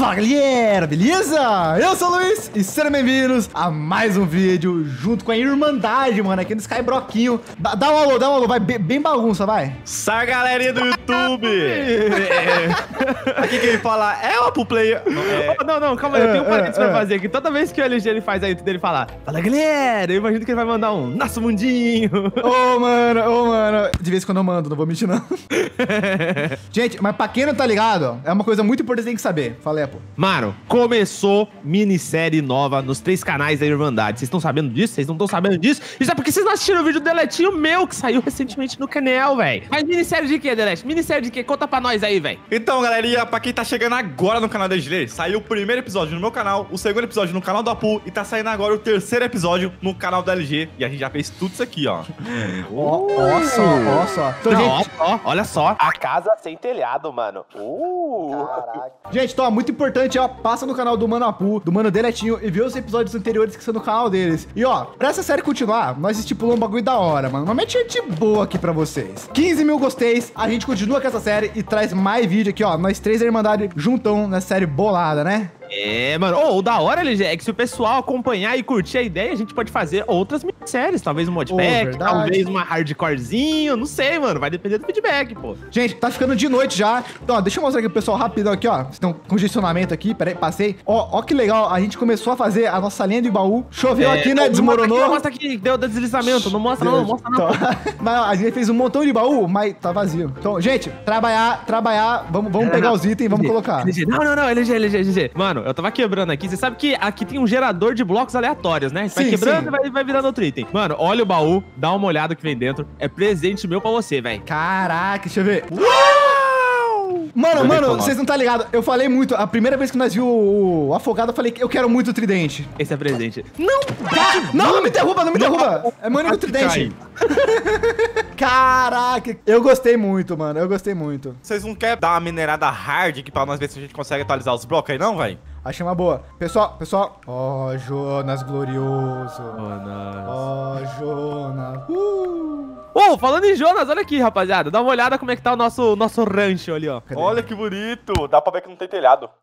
Fala galera, beleza? Eu sou o Luiz e sejam bem-vindos a mais um vídeo junto com a Irmandade, mano, aqui no Skybroquinho. Dá, dá um alô, dá um alô, vai bem, bem bagunça, vai. Salve galerinha do YouTube! aqui quem fala é o Apu Player. É... Oh, não, não, calma aí, eu tenho um É, parênteses é, pra é. fazer aqui. Toda vez que o LG ele faz aí dele falar, fala galera, eu imagino que ele vai mandar um nosso mundinho. Ô, mano, ô, mano. De vez em quando eu mando, não vou mentir, não. Gente, mas pra quem não tá ligado, é uma coisa muito importante que tem que saber. Fala Mano, começou minissérie nova nos três canais da Irmandade. Vocês estão sabendo disso? Vocês não estão sabendo disso? Isso é porque vocês não assistiram o vídeo do Deletinho meu que saiu recentemente no canal, velho. Mas minissérie de quê, Delete? Minissérie de quê? Conta pra nós aí, velho. Então, galerinha, pra quem tá chegando agora no canal da LG, saiu o primeiro episódio no meu canal, o segundo episódio no canal do Apu e tá saindo agora o terceiro episódio no canal da LG. E a gente já fez tudo isso aqui, ó. Ó, ó só, ó só. Então, Não, gente, ó, ó, olha só. A casa sem telhado, mano. Uh. Gente, então, ó, muito importante, ó, passa no canal do Mano Apu, do Mano Deletinho e vê os episódios anteriores que são no canal deles. E ó, pra essa série continuar, nós estipulamos um bagulho da hora, mano. Uma metinha de boa aqui pra vocês. 15 mil gosteis, a gente continua com essa série e traz mais vídeo aqui, ó. Nós três da Irmandade juntão nessa série bolada, né? É, mano. Ô, o da hora, LG, é que se o pessoal acompanhar e curtir a ideia, a gente pode fazer outras minisséries. Talvez um modpack, verdade. talvez uma hardcorezinho, não sei, mano. Vai depender do feedback, pô. Gente, tá ficando de noite já. Então, ó, deixa eu mostrar aqui pro pessoal rapidão aqui, ó. Vocês estão congestionamento aqui, peraí, passei. Ó, ó que legal, a gente começou a fazer a nossa linha de baú. Choveu aqui, né? Não Desmoronou. Aqui, mostra aqui, deu deslizamento. Não mostra não, não mostra não. Então, mas a gente fez um montão de baú, mas tá vazio. Então, gente, trabalhar, trabalhar, vamos, vamos pegar os itens vamos colocar. LG, não, não, não, LG, LG, LG. Mano, eu tava quebrando aqui. Você sabe que aqui tem um gerador de blocos aleatórios, né? Vai Sim, quebrando sim. e vai, vai virando outro item. Mano, olha o baú, dá uma olhada que vem dentro. É presente meu pra você, velho. Caraca, deixa eu ver. Mano, Joguei mano, vocês não tá ligado. Eu falei muito. A primeira vez que nós viu o, o afogado, eu falei que eu quero muito o tridente. Esse é presente. Não, Ah, não, não me derruba, não me derruba. É mano o tridente. Caraca, eu gostei muito, mano. Eu gostei muito. Vocês não querem dar uma minerada hard aqui pra nós ver se a gente consegue atualizar os blocos aí, não, velho? Achei uma boa. Pessoal, pessoal. Ó, Jonas glorioso. Jonas. Ó, Jonas. Uh. Ô, falando em Jonas, olha aqui, rapaziada. Dá uma olhada como é que tá o nosso, nosso rancho ali, ó. Cadê? Olha que bonito. Dá pra ver que não tem telhado.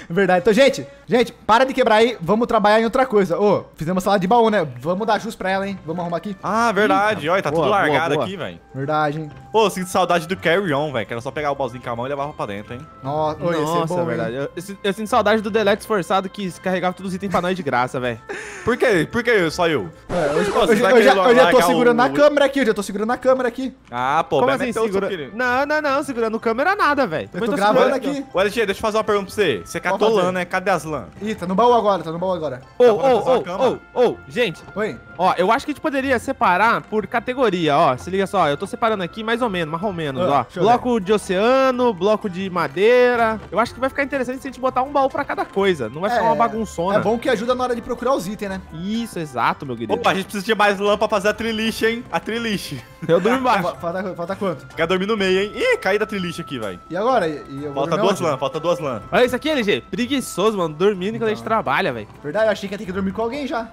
Verdade. Então, gente, gente, para de quebrar aí. Vamos trabalhar em outra coisa. Ô, fizemos sala de baú, né? Vamos dar jus pra ela, hein? Vamos arrumar aqui. Ah, verdade. Olha, tá Boa, tudo boa, largado boa. aqui, velho. Verdade, hein? Pô, eu sinto saudade do Carry On, velho. Que era só pegar o balzinho com a mão e levar pra dentro, hein? Nossa, ô, Nossa, bom, é verdade. hein? Eu, eu, sinto- eu sinto saudade do Delete esforçado que carregava todos os itens pra nós de graça, velho. Por quê? Por que só eu? É, eu, Pô, eu- já, eu já tô segurando o- na câmera aqui, eu já tô segurando na câmera aqui. Ah, pô, Como vai assim, seu segura... Não, não, não, segurando câmera nada, velho. Eu tô tô gravando aqui. Ô, LG, deixa eu fazer uma pergunta pra você. Você catou fazer. lã, né? Cadê as lã? Ih, tá no baú agora, tá no baú agora. Ô, uma ô, ô, cama? ô, ô, gente, Oi. Ó, eu acho que a gente poderia separar por categoria, ó. Se liga só, eu tô separando aqui mais ou menos, mais ou menos, Ah, ó. Bloco de oceano, bloco de madeira. Eu acho que vai ficar interessante se a gente botar um baú pra cada coisa. Não vai ficar uma bagunçona. É bom que ajuda na hora de procurar os itens, né? Isso, exato, meu querido. Opa, a gente precisa de mais lã pra fazer a triliche, hein? A triliche. Eu durmo embaixo. Fa- Falta, falta quanto? Quer dormir no meio, hein? Ih, caí da triliche aqui, velho. E agora? E, Falta duas lã, falta duas lã. Olha isso aqui, LG. Preguiçoso, mano. Dormindo enquanto a gente trabalha, velho. Verdade, eu achei que ia ter que dormir com alguém já.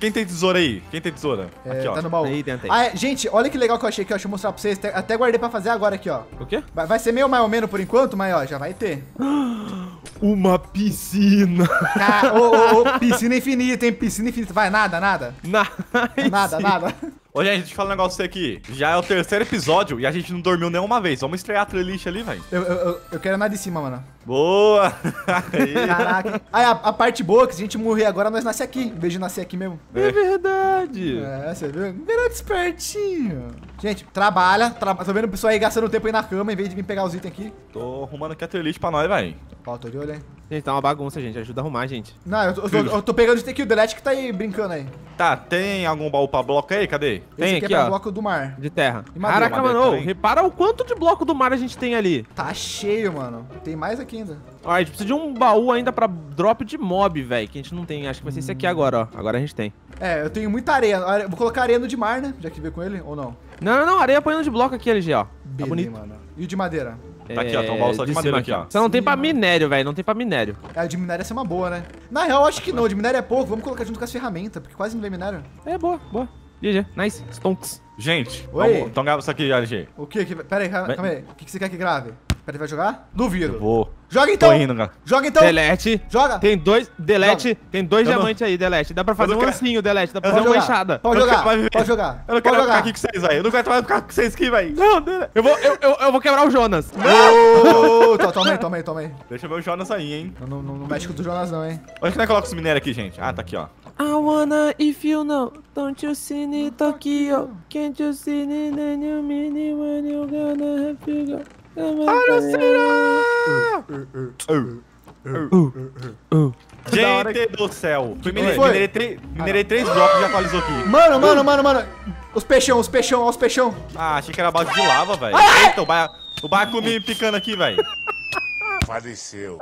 Quem tem tesoura aí? Quem tem tesoura? É, aqui, ó. tá no baú. Aí, tentei. Ah, é, gente, olha que legal que eu achei que eu achei mostrar pra vocês. Até- guardei pra fazer agora aqui, ó. O quê? Vai, vai ser meio mais ou menos por enquanto, mas ó, já vai ter. Uma piscina. Ca- Ô, ô, ô, piscina infinita, hein? Piscina infinita. Vai, nada, nada. Nice. Nada, nada. Ô, gente, deixa eu falar um negócio aqui. Já é o terceiro episódio e a gente não dormiu nenhuma vez. Vamos estrear a triliche ali, velho. Eu, eu, eu, quero nada de cima, mano. Boa! Aí. Caraca. Aí a, a parte boa é que se a gente morrer agora, nós nasce aqui. Em vez de nascer aqui mesmo. É verdade. É, você viu? Virou despertinho. Gente, trabalha. Tra... Tô vendo o pessoal aí gastando tempo aí na cama em vez de vir pegar os itens aqui. Tô arrumando aqui a triliche pra nós, velho. Ó, tô de olho aí. Gente, tá uma bagunça, gente. Ajuda a arrumar, gente. Não, eu tô, eu tô, eu tô pegando itens aqui. O Delete que tá aí brincando aí. Tá, tem algum baú pra bloco aí? Cadê? Tem Esse aqui, é pra ó. bloco do mar. De terra. Caraca, mano. repara o quanto de bloco do mar a gente tem ali. Tá cheio, mano. Tem mais aqui ainda. Ó, a gente precisa de um baú ainda pra drop de mob, velho. Que a gente não tem. Acho que vai ser esse aqui agora, ó. Agora a gente tem. É, eu tenho muita areia. Are- Vou colocar areia no de mar, né? Já que veio com ele, ou não? Não, não, não. Areia apanhando de bloco aqui, LG, ó. Tá Beleza, bonito. mano. E o de madeira? Tá aqui, ó, tem um baú só de cima madeira aqui, ó. Só não tem pra mano. minério, velho. Não tem pra minério. É, o de minério ia ser uma boa, né? Na real, acho que não. De minério é pouco. Vamos colocar junto com as ferramentas, porque quase não vem minério. É, boa, boa. GG. Nice. Stonks. Gente, Oi. vamos, então grava isso aqui, LG. O que? que... Pera aí, calma aí. O que, que você quer que grave? Pera aí, vai jogar? Duvido. Vou. Joga então. Tô indo, cara. Joga então. Delete. Joga. Tem dois. Delete. Tem dois Eu não- diamantes aí, Delete. Dá pra fazer Eu um quero- lancinho, Delete. Dá pra Eu fazer uma enxada. Pode Eu jogar. Pode jogar. Eu não quero jogar. ficar aqui com vocês, velho. Eu não quero mais ficar com vocês aqui, velho. Não, Delete. Eu vou, eu, eu, eu vou quebrar o Jonas. To- Toma aí, toma aí, toma aí. Deixa meu Jonas aí, hein. Não, não, não, mexe com o Jonas não, hein. Onde que nós colocamos os minérios aqui, gente? Ah, tá aqui, ó. I wanna if you know, don't you see me Tokyo? Can't you see me then you mean it when you gonna have to go? Gente do céu. Minerei, foi? minerei, três- minerei três blocos e já atualizou aqui. Mano, mano, mano, mano. Os peixão, os peixão, ó, os peixão. Ah, achei que era base de lava, velho. Eita, o, ba... o barco me picando aqui, velho. Faleceu.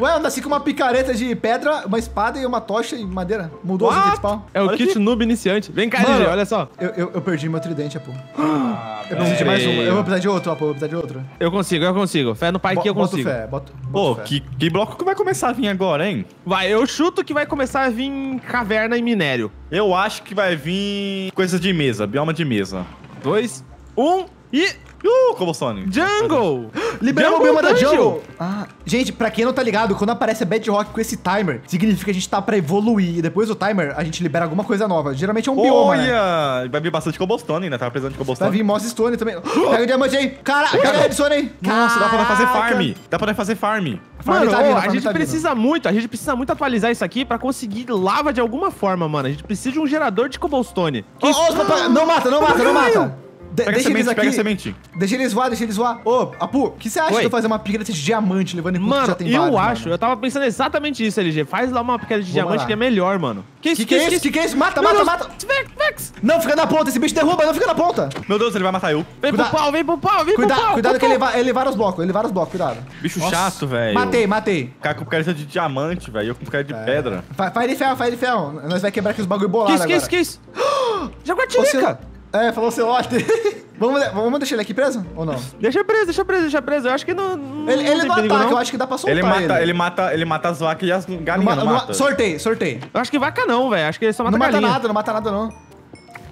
Ué, anda assim com uma picareta de pedra, uma espada e uma tocha e madeira. Mudou o What? item de spawn. É o Olha kit aqui. noob iniciante. Vem cá, Mano. Olha só. Eu, eu, eu perdi meu tridente, pô. Ah, Eu preciso de mais. Eu vou precisar de outro, ó, pô. Eu vou precisar de outro. Eu consigo, eu consigo. Fé no pai que eu Boto consigo. fé, boto, Pô, boto fé. que, que bloco que vai começar a vir agora, hein? Vai, eu chuto que vai começar a vir caverna e minério. Eu acho que vai vir coisas de mesa, bioma de mesa. Dois, um e... Uh, Cobblestone. Jungle! Liberamos o Jungle bioma da. Jungle. Ah, gente, pra quem não tá ligado, quando aparece a Bedrock com esse timer, significa que a gente tá pra evoluir. E depois do timer, a gente libera alguma coisa nova. Geralmente é um bioma, né? Olha, vai vir bastante Cobblestone ainda, tava precisando de Vai Cobblestone. vir Moss Stone também. Pega o diamante aí. Cara, pega a Redstone aí. Nossa, dá pra fazer farm. Dá pra fazer farm. Farm Mano, tá vindo, a gente tá vindo. precisa muito, a gente precisa muito atualizar isso aqui pra conseguir lava de alguma forma, mano. A gente precisa de um gerador de cobblestone. Ô, os papai- não mata, não mata, não mata. De- Pega deixa eles semente, aqui. pega semente. Deixa eles voar, deixa eles voar. Ô, Apu, o que você acha Oi. de eu fazer uma picareta de diamante levando em conta que Mano, já tem eu vários, acho, mano? eu tava pensando exatamente isso, LG. Faz lá uma picareta de Vamos diamante lá. que é melhor, mano. Que Que que é isso? Que que é isso? Mata, Meu mata, Deus, mata. Vex, Vex! Não, fica na ponta. Esse bicho derruba, não fica na ponta. Meu Deus, ele vai matar eu. Vem Cuida- pro pau, vem pro pau, vem Cuida, pro pau. cuidado pro que ele vai, ele vai os blocos, ele vai os blocos, cuidado. Bicho Nossa. chato, velho. Matei, matei. Cara com picareta de diamante, velho. Eu com picareta de pedra. Fa- Fire de ferro, de ferro. Nós vai quebrar aqui os bagulho Que bolados isso, que isso, agora. que isso? Jaguatirica! É, falou celote. vamos, vamos deixar ele aqui preso ou não? Deixa preso, deixa preso, deixa preso. Eu acho que não. não Ele, ele tem não perigo, ataca, não. eu acho que dá pra soltar Ele ele. mata, ele mata, ele mata as vacas e as galinhas, não, não mata? ma- sortei, sortei. Eu acho que vaca não, velho. Acho que ele só mata não mata galinha. nada, não mata nada não.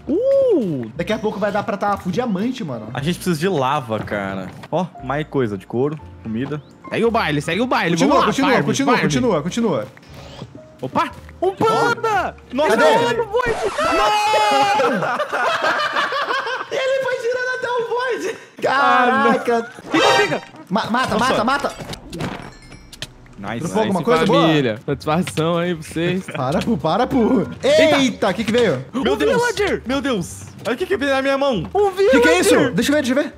Uh! Daqui a pouco vai dar pra tá full diamante, mano. A gente precisa de lava, cara. Ó, mais coisa de couro, comida. Segue o baile, segue o baile. Continua, Vamos lá, continua, farm, continua, farm. continua, continua. Opa! Um panda! Nossa, Ele cadê? rolando void! Ele foi tirando até o void. Caraca. Fica, fica! Ma- mata, mata, mata. Nice, alguma nice. coisa boa? família. Satisfação aí pra vocês. Para, pu, para, pu. Eita, o que que veio? Meu Um Deus! villager! Meu Deus! Olha o que que veio na minha mão! Um O que que é isso? villager! Deixa eu ver, deixa eu ver.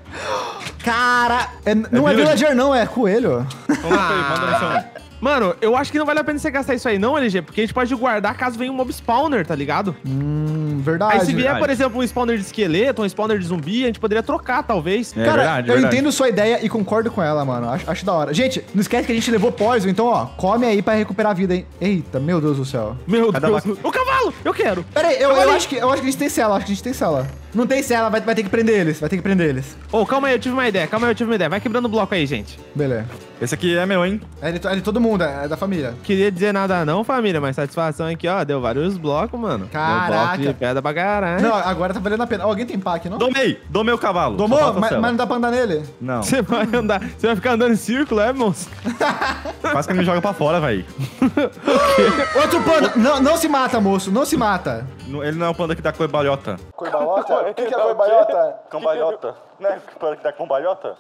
Cara, é- não é, villager? villager não, é coelho. Vamos lá, Felipe, manda no chão. Mano, eu acho que não vale a pena você gastar isso aí não, LG, porque a gente pode guardar caso venha um mob spawner, tá ligado? Hum, verdade. aí se vier, verdade. por exemplo, um spawner de esqueleto, um spawner de zumbi, a gente poderia trocar, talvez. É Cara, verdade, eu verdade. entendo sua ideia e concordo com ela, mano. Acho, acho da hora. Gente, não esquece que a gente levou poison, então, ó, come aí pra recuperar a vida, hein? Eita, meu Deus do céu. Meu Cada Deus. vaca- O cavalo! Eu quero! Pera aí, eu, eu acho que, eu acho que a gente tem cela, acho que a gente tem cela. Não tem cela, vai, vai ter que prender eles, vai ter que prender eles. Ô, calma aí, eu tive uma ideia, calma aí, eu tive uma ideia. Vai quebrando o bloco aí, gente. Beleza. Esse aqui é meu, hein? É de, é de todo mundo, é da família. Queria dizer nada não, família, mas satisfação aqui, ó. Deu vários blocos, mano. Caraca. Deu bloco de pedra pra caralho. Não, agora tá valendo a pena. Ó, alguém tem pack, não? Domei! Domei o cavalo. A Mas, mas não dá pra andar nele? Não. Você vai andar, você vai ficar andando em círculo, é, moço? Quase que ele me joga pra fora, velho. Outro panda! Não, não se mata, moço, não se mata. Ele não é o panda que dá coibalhota. Coibalhota? O que, que é coibalhota? Cambalhota. Não é o panda que dá cambalhota?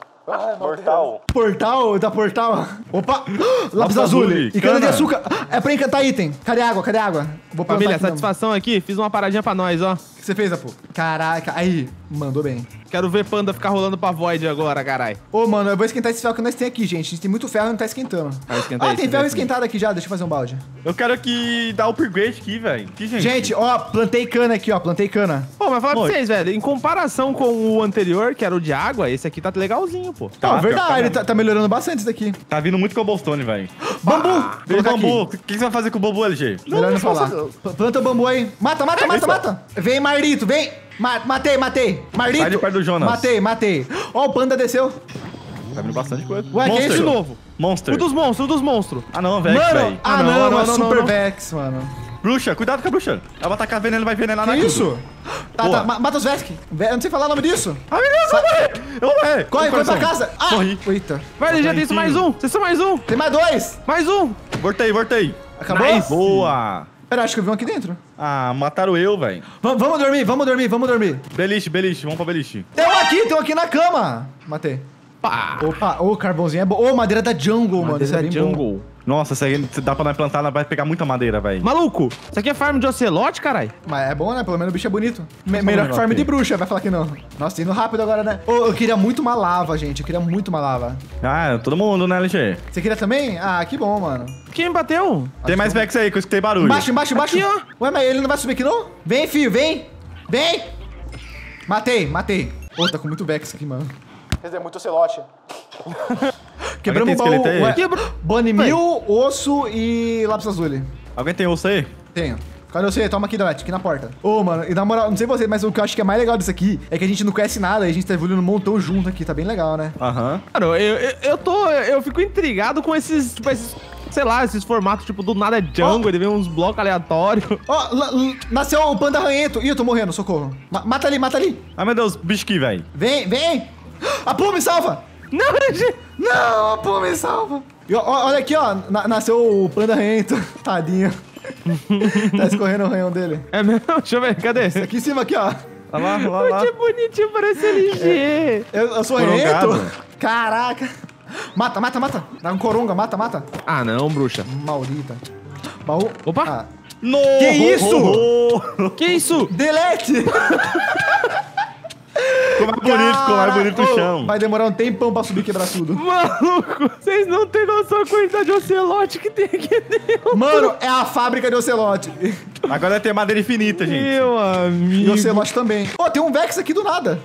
Mortal. Portal, da portal. Opa! Lápis azul. azul, E cana de açúcar. É pra encantar item. Cadê água? Cadê água? Vou Família, aqui mesmo. satisfação aqui. Fiz uma paradinha pra nós, ó. O que você fez, Apu? Caraca, aí, mandou bem. Quero ver panda ficar rolando pra void agora, carai. Ô, mano, eu vou esquentar esse ferro que nós tem aqui, gente. A gente tem muito ferro e não tá esquentando. Ah, esquenta ah, aí, tem esquenta ferro esquentado aqui já. Deixa eu fazer um balde. Eu quero que dá upgrade aqui, velho. Que gente? Gente, ó, plantei cana aqui, ó. Plantei cana. Pô, mas falar pra vocês, velho, em comparação com o anterior, que era o de água, esse aqui tá legalzinho, pô. Tá, Não, que verdade, tá tá, tá melhorando bastante isso daqui. Tá vindo muito cobblestone, velho. Bambu! Tem aqui. bambu. O que que você vai fazer com o bambu, LG? Melhor não falar. P- Planta o bambu aí. Mata, mata, mata, mata. Vem, Marlito, vem. Ma matei, matei. Marlito. Sai de perto do Jonas. Matei, matei. Ó, o panda desceu. Tá vindo bastante coisa. Ué, que é Monster. isso? De novo. Monster. O dos monstros, o dos monstros. Ah, não, Vex, mano, velho. ah, Ah, não, não, é não, não, Super não. Vex, mano. Bruxa, cuidado com a bruxa. Ela vai tacar veneno, vai venenar Que na isso? Tá, Boa. tá, ma- mata os Vesk. Ve- Eu não sei falar o nome disso. Ai, meu Deus, eu vou morrer. Eu vou morrer. Corre, corre pra casa. Ah, Morri. eita. Vai, LG, tem isso mais um. Vocês são mais um. Tem mais dois. Mais um. Voltei, voltei. Acabou? Nice. Boa. Pera, acho que eu vi um aqui dentro. Ah, mataram eu, velho. Va- vamos dormir, vamos dormir, vamos dormir. Beliche, beliche, vamos pra beliche. Tem um aqui, tem um aqui na cama. Matei. Pá. Opa, ô, carvãozinho é bom. Ô, madeira da jungle, mano. Isso é Madeira bem bom. Nossa, aí dá pra nós plantar, vai pegar muita madeira, velho. Maluco, isso aqui é farm de ocelote, carai? Mas é bom, né? Pelo menos o bicho é bonito. Me- Vamos melhor que farm aqui. de bruxa, vai falar que não. Nossa, indo rápido agora, né? Ô, eu queria muito uma lava, gente. Eu queria muito uma lava. Ah, todo mundo, né, LG? Você queria também? Ah, que bom, mano. Quem me bateu? Tem mais Vex aí, que eu escutei barulho. Embaixo, embaixo, embaixo. Aqui, ó. Ué, mas ele não vai subir aqui, não? Vem, filho, vem. Vem. Matei, matei. Pô, tá com muito Vex aqui, mano. Quer dizer, muito celote. Quebramos o baú. aí? Ué, Quebrou. Bone mil, osso e lápis azul. Alguém tem osso aí? Tenho. Cadê você? Toma aqui, Donete, aqui na porta. Ô, mano, e na moral, não sei vocês, mas o que eu acho que é mais legal disso aqui é que a gente não conhece nada e a gente tá evoluindo um montão junto aqui, tá bem legal, né? Aham. Mano, eu, eu, eu tô. Eu fico intrigado com esses. Tipo, esses. Sei lá, esses formatos, tipo, do nada é jungle, Ó. ele vem uns blocos aleatórios. Ó, l- nasceu o panda ranhento. Ih, eu tô morrendo, socorro. Ma- mata ali, mata ali. Ai, meu Deus, bicho aqui, velho. Vem, vem. A Puma me salva. Não, gente. Não, a Puma me salva. E, ó, olha aqui, ó, na- nasceu o panda ranhento. Tadinho. tá escorrendo o ranhão dele. É mesmo? Deixa eu ver, cadê? Aqui em cima, aqui, ó. Lá, lá, lá, lá. Que bonitinho, parece LG. Eu, eu sou Corongado. ranhento. Caraca. Mata, mata, mata. Dá um coronga, mata, mata. Ah, não, bruxa. Maldita. Baú. Opa. Ah. No! Que isso? Que isso? Delete! Ficou mais bonito, ficou mais bonito o chão. Vai demorar um tempão pra subir e quebrar tudo. Maluco, vocês não têm noção da quantidade de ocelote que tem aqui dentro. Mano, é a fábrica de ocelote. Agora vai ter madeira infinita, gente. Meu E amigo. ocelote também. Ô, tem um Vex aqui do nada.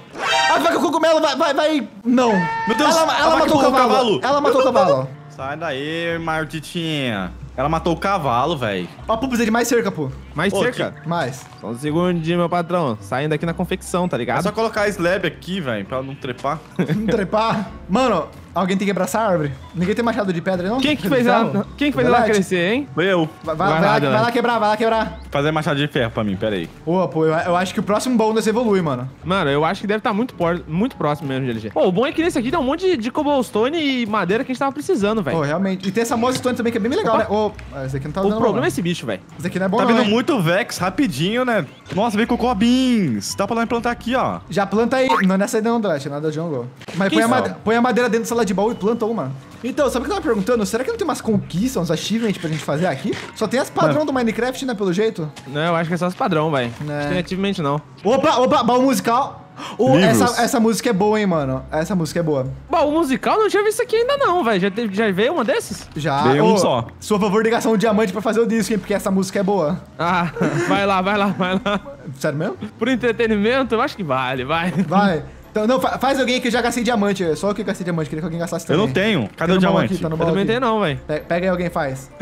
Ah, vai que o cogumelo vai, vai, vai... Não. Meu Deus, ela, a ela vaca matou o cavalo. cavalo. Ela matou o cavalo. Sai daí, Martitinha. Ela matou o cavalo, velho. Ó, pô, precisa de mais cerca, pô. Mais Ô, cerca. Mais. Só um segundinho, meu patrão. Saindo aqui na confecção, tá É ligado? só colocar a slab aqui, velho, pra ela não trepar. Vamos trepar. Mano, alguém tem que quebrar essa árvore? Ninguém tem machado de pedra, não? Quem que fez ela, quem que fez ela crescer, hein? Foi eu. Vai, vai, Vai lá, lá, Delete. vai lá quebrar, vai lá quebrar. Fazer machado de ferro pra mim, pera aí. Ô, pô, eu, eu acho que o próximo desse evolui, mano. Mano, eu acho que deve estar muito, por- muito próximo mesmo de LG. Pô, o bom é que nesse aqui tem um monte de, de cobblestone e madeira que a gente tava precisando, Pô, velho. realmente. E tem essa moça stone também que é bem legal, Opa. né? Ô, ah, esse aqui não tá O problema é não. esse bicho, velho. Esse aqui não é bom Tá não, vindo hein? muito Vex, rapidinho, né? Nossa, veio cocô beans. Dá pra nós plantar aqui, ó. Já planta aí. Não é nessa aí não, Drat, é nada jungle. Mas põe a, põe a madeira dentro da sala de baú e planta uma. Então, sabe o que eu tava perguntando? Será que não tem umas conquistas, uns achievements pra gente fazer aqui? Só tem as padrão do Minecraft, né, pelo jeito? Não, eu acho que é só os padrão, velho. É. Que tem ativamente não. Opa, opa, baú musical. Livros. essa, essa música é boa, hein, mano. Essa música é boa. O musical não tinha visto aqui ainda não, velho. Já, já veio uma desses? Já. Veio um Ô, só. Sou a favor de gastar um diamante pra fazer o disco, hein, porque essa música é boa. Ah, vai lá, vai lá, vai lá. Sério mesmo? Por entretenimento, eu acho que vale, vai. Vai. Então, não, fa- faz alguém que eu já gastei diamante. é Só eu que gastei diamante, queria que alguém gastasse Eu também. não tenho. Cadê o diamante? Aqui, tá Eu também aqui. tenho não, velho. Pe- Pega aí alguém faz.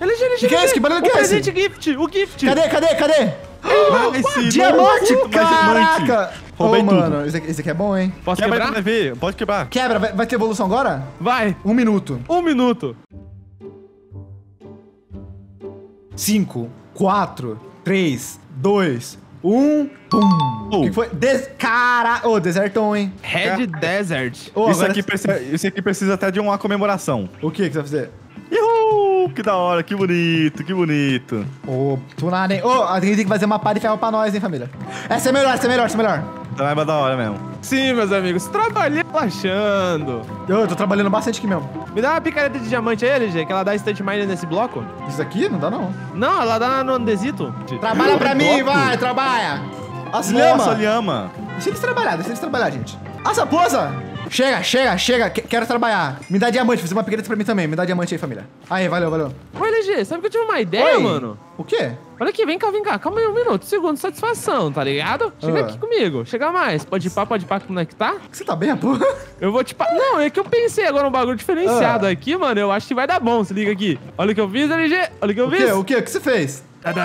LG, LG, Que que é esse? Que barulho que o é esse? presente gift, o gift. Cadê, cadê, cadê? Nice, Diamante, caraca! Roubei tudo. mano, esse aqui, esse aqui é bom, hein? Posso Quebra quebrar? ver. Pode quebrar. Quebra, vai, vai ter evolução agora? Vai, Um minuto. um minuto. 5, 4, 3, 2, 1, pum! O que foi? Des... Cara... Ô, desertão, hein? Red Desert. Ô, isso, aqui precisa, isso aqui precisa até de uma comemoração. O que que você vai fazer? Uhul, que da hora, que bonito, que bonito. Ô, tu nada, hein? Ô, a gente tem que fazer uma pá de ferro pra nós, hein, família? Essa é melhor, essa é melhor, essa é melhor. Tá mais da hora mesmo. Sim, meus amigos, trabalhando, relaxando. Eu tô trabalhando bastante aqui mesmo. Me dá uma picareta de diamante aí, LG, que ela dá instant mine nesse bloco. Isso aqui não dá, não. Não, ela dá no andesito. Trabalha pra mim, vai, trabalha! As Nossa, lhama! lhama. Deixa eles trabalhar, deixa eles trabalhar, gente. Essa poça! Chega, chega, chega, que- quero trabalhar. Me dá diamante, fazer uma picareta pra mim também. Me dá diamante aí, família. Aí, valeu, valeu. Ô, LG, sabe que eu tive uma ideia, Oi. mano? O quê? Olha aqui, vem cá, vem cá. Calma aí um minuto, segundo, satisfação, tá ligado? Chega Ah. aqui comigo, chega mais. Pode ir pá, pode ir pá, como é que tá? Você tá bem, porra? Eu vou te pá. Não, é que eu pensei agora um bagulho diferenciado Ah. aqui, mano. Eu acho que vai dar bom, se liga aqui. Olha o que eu fiz, LG. Olha o que eu O fiz. quê? O quê? O que você fez? Tadã!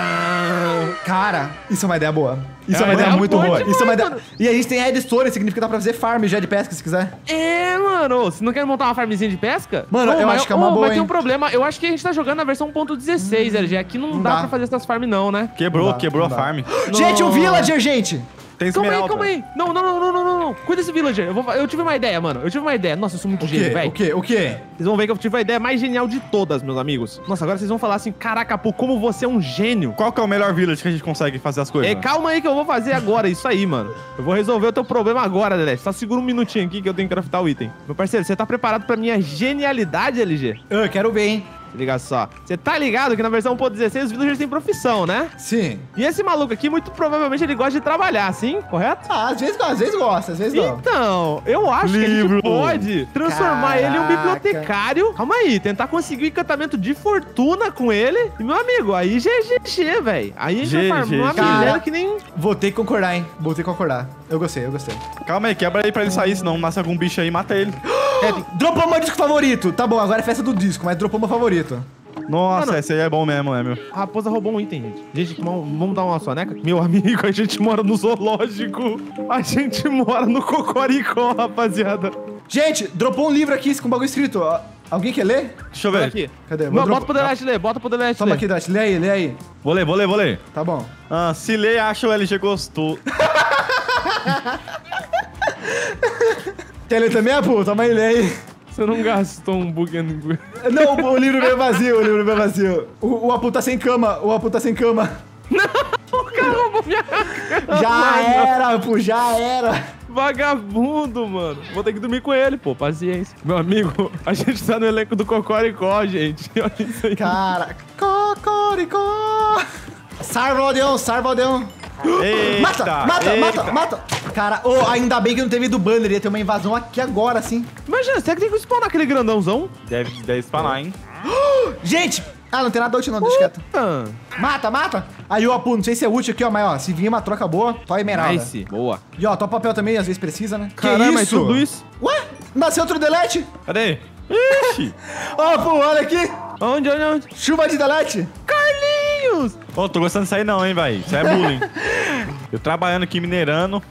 Cara, isso é uma ideia boa. Isso é, É, uma ideia é muito boa boa. demais, Isso é uma ideia... mano. E a gente tem redstone, significa que dá pra fazer farm já de pesca se quiser. É, mano. Você não quer montar uma farmzinha de pesca? Mano, eu mas- acho que é uma boa, Mas tem hein? um problema. Eu acho que a gente tá jogando na versão 1.16, LG. Aqui não, não dá, dá. pra fazer essas farm, não, né? Quebrou, Não dá, quebrou não a farm. Gente, o Não. villager, gente! Tem Calma aí, calma aí. Não, não, não, não, não, não, não. Cuida desse villager. Eu, vou, eu tive uma ideia, mano. Eu tive uma ideia. Nossa, eu sou muito gênio, velho. O quê? O quê? Vocês vão ver que eu tive a ideia mais genial de todas, meus amigos. Nossa, agora vocês vão falar assim, caraca, pô, como você é um gênio. Qual que é o melhor village que a gente consegue fazer as coisas? É, calma aí que eu vou fazer agora, isso aí, mano. Eu vou resolver o teu problema agora, Delete. Só segura um minutinho aqui que eu tenho que craftar o item. Meu parceiro, você tá preparado pra minha genialidade, LG? Eu quero ver, hein? Se liga só. Você tá ligado que na versão 1.16 os villagers têm profissão, né? Sim. E esse maluco aqui, muito provavelmente, ele gosta de trabalhar, sim? Correto? Ah, às vezes, às vezes gosta, às vezes não. Então, eu acho que a gente Livro. pode transformar ele em um Caraca. bibliotecário. Calma aí, tentar conseguir um encantamento de fortuna com ele. E, meu amigo, aí já é GG, velho. Aí a gente vai farmar uma miséria que nem... Vou ter que concordar, hein? Vou ter que concordar. Eu gostei, eu gostei. Calma aí, quebra aí pra ele sair, senão nasce algum bicho aí e mata ele. Dropou meu disco favorito! Tá bom, agora é festa do disco, mas dropou meu favorito. Nossa, Mano. esse aí é bom mesmo, é meu. A raposa roubou um item, gente. Gente, vamos vamos dar uma soneca? Meu amigo, a gente mora no zoológico. A gente mora no Cocoricó, rapaziada. Gente, dropou um livro aqui com bagulho escrito. Alguém quer ler? Deixa eu ver. aqui. Cadê? Não, bota pro Delete ler, bota pro Delete Toma ler. aqui, Drat. Lê aí, lê aí. Vou ler, vou ler, vou ler. Tá bom. Ah, se lê, acha o LG gostou. Ler também, Apu? Toma aí, lê aí. Você não gastou um bug and... Não, o, o livro veio vazio, o livro veio vazio. O, o Apu tá sem cama, o Apu tá sem cama. O cara roubou minha... Já Mano, era, Apu, já era. Vagabundo, mano. Vou ter que dormir com ele, pô. Paciência. Meu amigo, a gente tá no elenco do Cocoricó, gente. Olha isso aí. Cara, cocoricó. Sarva o aldeão, sarva o aldeão. Eita, Mata, mata, eita. mata, mata. Cara, ô, ainda bem que não teve do banner, ia ter uma invasão aqui agora, sim. Imagina, será que tem que spawnar aquele grandãozão? Deve, deve spawnar, hein? Gente! Ah, não tem nada útil não, deixa quieto. Mata, mata. Aí, ó, Apu, não sei se é útil aqui, ó, mas ó, se vir uma troca boa, tó esmeralda. nice. Boa. E ó, tó papel também, às vezes precisa, né? Caramba, mas tudo isso? Ué? Nasceu outro delete? Cadê? Ixi! Ó, Apu, olha aqui. Onde, onde, onde? Chuva de delete. Carlinhos! Ô, tô gostando disso aí não, hein, velho. Isso é bullying. Eu trabalhando aqui, minerando.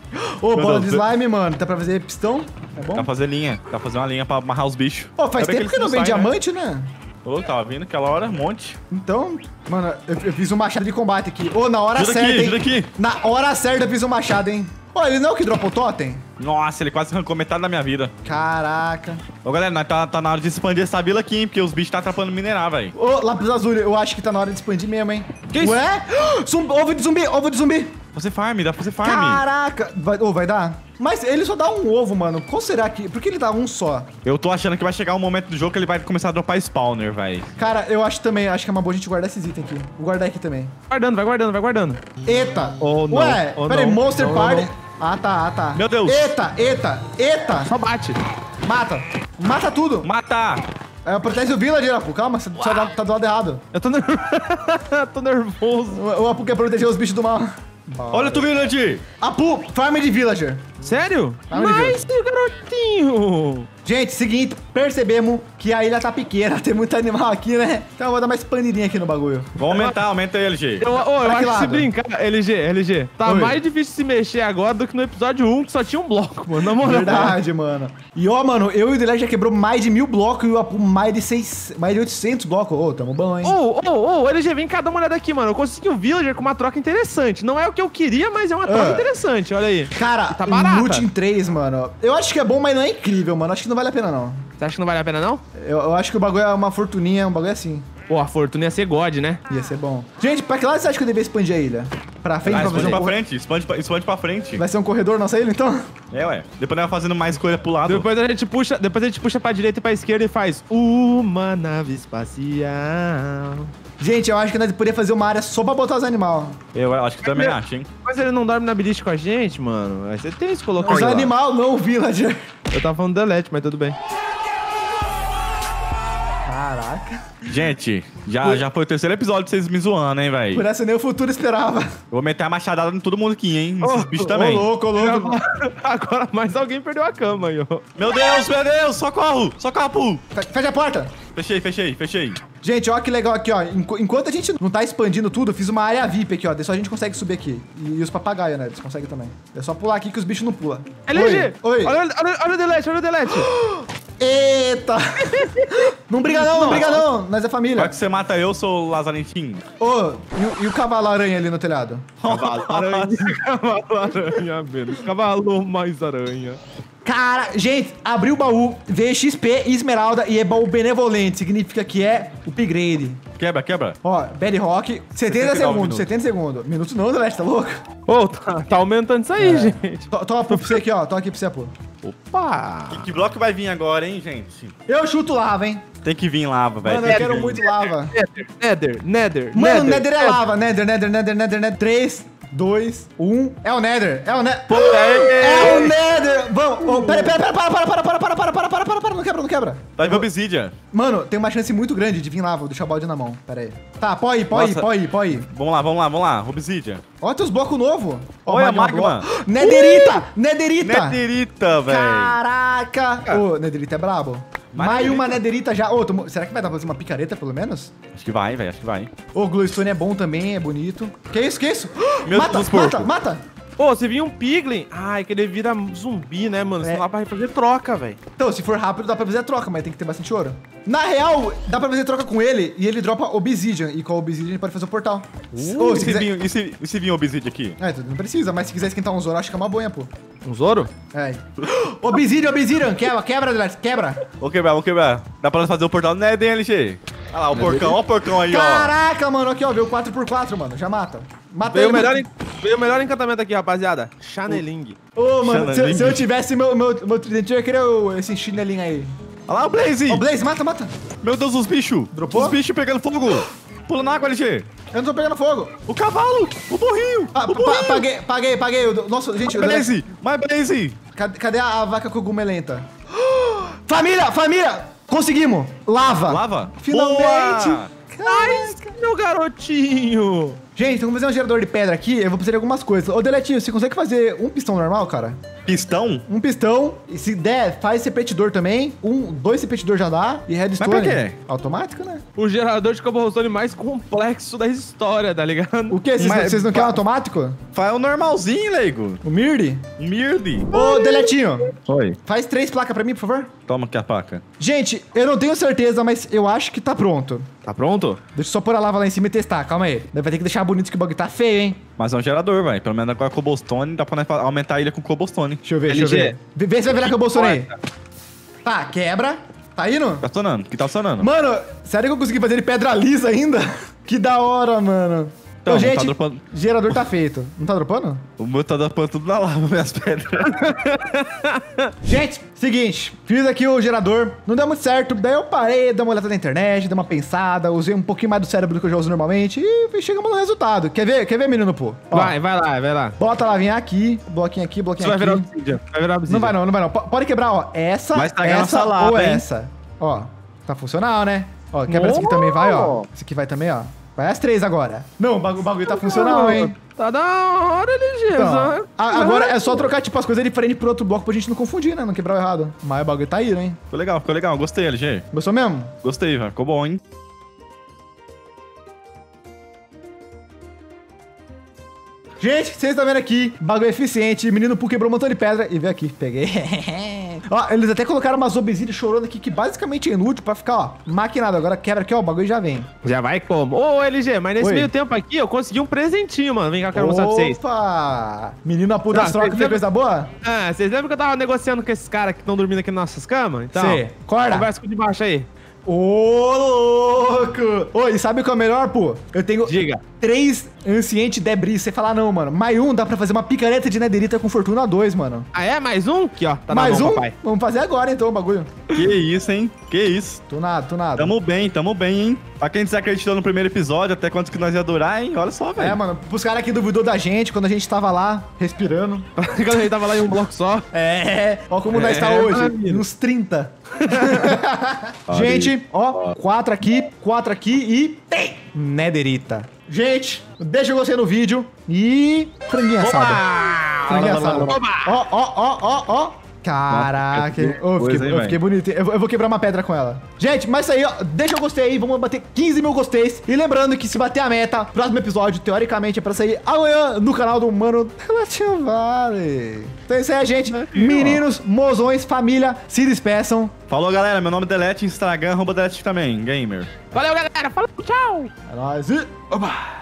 Ô, bola de slime, mano. Tá pra fazer pistão? É bom? Tá fazer linha. Tá fazendo uma linha pra amarrar os bichos. Ô, faz bem tempo que, eles não vem né? diamante, né? Ô, tava vindo aquela hora, um monte. Então, mano, eu, eu fiz um machado de combate aqui. Ô, na hora Ajuda certa, aqui, hein? aqui. Na hora certa eu fiz um machado, hein? Ô, ele não é o que dropa o totem? Nossa, ele quase arrancou metade da minha vida. Caraca. Ô, galera, nós tá, tá na hora de expandir essa vila aqui, hein? Porque os bichos tá atrapalhando minerar, velho. Ô, lápis azul, eu acho que tá na hora de expandir mesmo, hein? Que isso? Ué? Ovo de zumbi, ovo de zumbi. Fazer farm, dá pra fazer farm. Caraca. Vai, ô, vai dar? Mas ele só dá um ovo, mano. Qual será que... Por que ele dá um só? Eu tô achando que vai chegar um momento do jogo que ele vai começar a dropar spawner, velho. Cara, eu acho também, acho que é uma boa a gente guardar esses itens aqui. Vou guardar aqui também. Guardando, vai guardando, vai guardando. Eita. Oh, não. Ué, Oh, peraí. Monster Não, Party. não. Ah, tá, ah, tá. Meu Deus. Eita, eita, eita. Só bate. Mata. Mata tudo. Matar! É, protege o villager, Apu. Calma, você tá do lado errado. Eu tô, ner... tô nervoso. O Apu quer proteger os bichos do mal. Olha tu, Village! Apu, farm de villager. Sério? Meu Nice, garotinho. Gente, seguinte, percebemos que a ilha tá pequena, tem muito animal aqui, né? Então eu vou dar uma expandidinha aqui no bagulho. Vamos aumentar, aumenta aí, LG. Eu, ô, eu que acho que se brincar, LG, LG, tá Oi. mais difícil se mexer agora do que no episódio 1, que só tinha um bloco, mano. Na moral. Verdade, mano. E ó, mano, eu e o Delay já quebrou mais de mil blocos e o Apu mais de seis, mais de 800 blocos. Ô, tamo bom, hein? Ô, ô, ô, LG, vem cá, dá uma olhada aqui, mano. Eu consegui um villager com uma troca interessante. Não é o que eu queria, mas é uma troca Ah. interessante, olha aí. Cara, Tá barata. loot em 3, mano. Eu acho que é bom, mas não é incrível, mano. Acho que não vale a pena, não. Você acha que não vale a pena, não? Eu, eu acho que o bagulho é uma fortuninha, um bagulho assim. Pô, a fortuna ia ser God, né? Ia ser bom. Gente, pra que lado você acha que eu devia expandir a ilha? Pra frente, Ah, pra fazer um pra corredor? frente, expande pra, expande pra frente. Vai ser um corredor nossa ilha, então? É, ué. Depois nós vai fazendo mais coisa pro lado. Depois a gente puxa, depois a gente puxa pra direita e pra esquerda e faz uma nave espacial. Gente, eu acho que nós poderíamos fazer uma área só pra botar os animais. Eu acho que também acho, hein. Mas ele não dorme na beliche com a gente, mano. Aí você tem que colocar Os ele animais, não o villager. Eu tava falando delete, mas tudo bem. Caraca. Gente, já, já foi o terceiro episódio de vocês me zoando, hein, Por velho. essa nem o futuro esperava. Eu vou meter a machadada em todo mundo aqui, hein. Nesses bichos Ô, também. louco, ô, louco. Agora mais alguém perdeu a cama aí, ó. Meu Deus, meu Deus, socorro! Socorro, Fecha a porta. Fechei, fechei, fechei. Gente, ó que legal aqui, ó. Enqu- Enquanto a gente não tá expandindo tudo, eu fiz uma área VIP aqui, ó. Daí só a gente consegue subir aqui. E, os papagaios, né? Eles conseguem também. É só pular aqui que os bichos não pulam. LG! Oi. Oi. Olha, olha, olha o delete, olha o delete. Eita! não briga não, não briga não. Nós é família. Agora que você mata eu, sou o Lazarentinho. Ô, e, o- e o cavalo aranha ali no telhado? Cavalo aranha. Cavalo aranha, velho. Cavalo mais aranha. Cara, gente, abriu o baú, veio XP e esmeralda e é baú benevolente. Significa que é upgrade. Quebra, quebra. Ó, Bad Rock, 70 79 segundos, minutos. 70 segundos. Minutos não, Delete, tá louco? Ô, tá, tá aumentando isso aí, gente. Tó- Toma pra você aqui, ó. Toma aqui pra você, pô. Opa! Que bloco vai vir agora, hein, gente? Eu chuto lava, hein? Tem que vir lava, velho. Mano, eu que quero muito lava. Nether, Nether, Nether. Mano, Nether é lava. Nether, Nether, Nether, Nether, Nether. 3, 2, 1. É o Nether. É o Nether. Pô, é, É o Nether. Vamos. Pera, pera, pera, para, para, para, para, para, para, para, para, para, para. Não quebra, não quebra. Vai ver Obsidian. Mano, tem uma chance muito grande de vir lava. Vou deixar o balde na mão. Pera aí. Tá, pode ir, pode ir, pode ir, pode ir. Vamos lá, vamos lá, vamos lá. Obsidian. Ó, tem os blocos novos. Ó, Olha, magma. Netherita! Netherita! Netherita, velho. Caraca! Ô, Netherita é brabo. Mais uma. Netherita já. Ô, tomo- será que vai dar pra fazer uma picareta, pelo menos? Acho que vai, velho, acho que vai. Ô, Glowstone é bom também, é bonito. Que isso, que isso? Meu mata, Deus, mata, mata! Ô, você viu um Piglin? Ai, que ele vira zumbi, né, mano? Você É. não dá pra fazer troca, velho. Então, se for rápido, dá pra fazer a troca, mas tem que ter bastante ouro. Na real, dá pra fazer troca com ele e ele dropa Obsidian. E com a Obsidian a gente pode fazer o portal. Ô, e, se se quiser... vir, e, se, e se vir Obsidian aqui? É, não precisa, mas se quiser esquentar uns ouro, acho que é uma boia, pô. Um Zoro? É. Obsidian, Obsidian, quebra, quebra, Delete, quebra. Vou quebrar, vou quebrar. Dá pra nós fazer o portal no Nether, LG. Olha lá, o porcão, ó o porcão aí, ó. Caraca, mano, aqui, ó, veio 4x4, mano, já mata. Mata Veio o ele, melhor, mano. veio o melhor encantamento aqui, rapaziada. Chaneling. Ô, mano, se, se eu tivesse meu, meu, meu tridente, eu ia querer o- esse chinelinho aí. Olha lá o Blaze. Ô, Blaze, mata, mata. Meu Deus, os bichos. Dropou? Os bichos pegando fogo. Pula na água, LG. Eu não tô pegando fogo. O cavalo. O burrinho. Ah, o burrinho. paguei, paguei, paguei. o- Nossa, gente, o Blaze. Mais Blaze. Cadê, cadê a, a vaca cogumelenta? Família, família! Conseguimos! Lava! Lava. Finalmente! Boa. Ai, meu garotinho. Gente, então vamos fazer um gerador de pedra aqui, eu vou precisar de algumas coisas. Ô, Deletinho, você consegue fazer um pistão normal, cara? Pistão? Um pistão, e se der, faz repetidor também. Um, dois repetidor já dá. E redstone. Mas pra quê? Automático, né? O gerador de cobblestone mais complexo da história, tá ligado? O que? Vocês não querem um automático? Faz o normalzinho, leigo. O Mirdi? Mirdi. Ô, Deletinho, Oi. faz três placas pra mim, por favor. Toma aqui a paca. Gente, eu não tenho certeza, mas eu acho que tá pronto. Tá pronto? Deixa eu só pôr a lava lá em cima e testar, calma aí. Vai ter que deixar bonito que o bagulho tá feio, hein? Mas é um gerador, velho. Pelo menos agora cobblestone, dá pra aumentar a ilha com cobblestone. Deixa eu ver, deixa eu LG. ver. Vê vê se vai virar Bolsonaro aí. Tá, quebra. Tá indo? Tá funcionando. Que tá funcionando. Mano, sério que eu consegui fazer ele pedra lisa ainda? que da hora, mano. Então, Ô, não tá gente, dropando. gerador tá feito. Não tá dropando? O meu tá dando tudo na lava, minhas pedras. Gente, seguinte, fiz aqui o gerador, não deu muito certo, daí eu parei, dei uma olhada na internet, dei uma pensada, usei um pouquinho mais do cérebro do que eu já uso normalmente e chegamos no resultado. Quer ver, quer ver menino, pô? Ó, Vai, vai lá, vai lá. Bota lá, vem aqui, bloquinho aqui, bloquinho vai aqui. virar obsidian. Vai virar obsidian. Não vai não, não vai não. P- Pode quebrar, ó. Essa, Vai essa lava, ou hein? essa. Ó, tá funcional, né? Ó, quebra esse aqui também, vai, ó. Esse aqui vai também, ó. Vai as três agora. Não, o bagulho, bagulho tá funcional, hein? Tá da hora, LG. Então, a- agora é só trocar, tipo, as coisas diferentes pro outro bloco pra gente não confundir, né? Não quebrar o errado. Mas o bagulho tá aí, hein? ficou legal, ficou legal. Gostei, LG. Gostou mesmo? Gostei, velho. Ficou bom, hein? Gente, vocês estão vendo aqui, bagulho eficiente, menino Poo quebrou um montão de pedra e veio aqui, peguei. ó, eles até colocaram umas obesidas chorando aqui, que basicamente é inútil pra ficar, ó, maquinado. Agora quebra aqui, ó, o bagulho já vem. Já vai como? Ô, LG, mas nesse Oi. meio tempo aqui eu consegui um presentinho, mano. Vem cá, eu quero mostrar pra vocês. Opa! Menino a puta Tá, das trocas, fez coisa boa? Ah, vocês lembram que eu tava negociando com esses caras que estão dormindo aqui nas nossas camas? Então, Sei. Acorda. conversa com o de baixo aí. Ô, louco! Oi, sabe o que é o melhor, pô? Eu tenho Diga. três Ancient Debris. Você falar não, mano. Mais um dá pra fazer uma picareta de Netherita com Fortuna 2, mano. Ah, é? Mais um? Aqui, ó. Tá Mais na mão, um? papai. Vamos fazer agora, então, o bagulho. Que isso, hein? Que isso. Tunado, tunado. Tamo bem, tamo bem, hein? Pra quem desacreditou no primeiro episódio, até quanto que nós ia durar, hein? Olha só, É, velho. mano, pros caras que duvidou da gente quando a gente tava lá, respirando. Quando a gente tava lá em um bloco só. É, ó como nós É, tá hoje, maravilha. uns 30. gente, ó, quatro aqui, quatro aqui e... Tem! Netherita. Gente, deixa o gostei no vídeo e... Franguinho assado. Franguinho assado. Ó, ó, ó, ó, ó. Caraca, eu, coisa, fiquei, hein, eu fiquei bonito. Eu, vou- eu vou quebrar uma pedra com ela. Gente, mas isso aí, ó. Deixa o gostei aí. Vamos bater 15 mil gosteis. E lembrando que se bater a meta, próximo episódio, teoricamente, é pra sair amanhã no canal do Mano Relativo Vale. Então é isso aí, gente. Meninos, mozões, família, se despeçam. Falou, galera. Meu nome é Delete, Instagram, arroba Delete também, gamer. Valeu, galera. Falou, tchau. É nóis e... Oba!